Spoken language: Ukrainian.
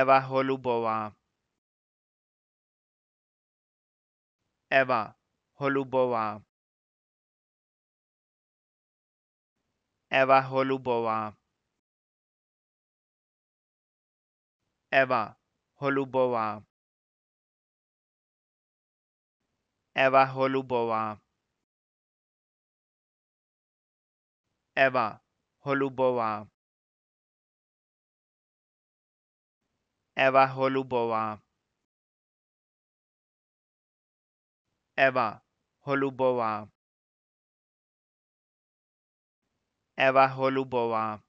Ева Голубова. Ева Голубова. Ева Голубова. Ева Голубова. Ева Голубова. Ева Голубова. Ева Голубова. Ева Голубова. Ева Голубова.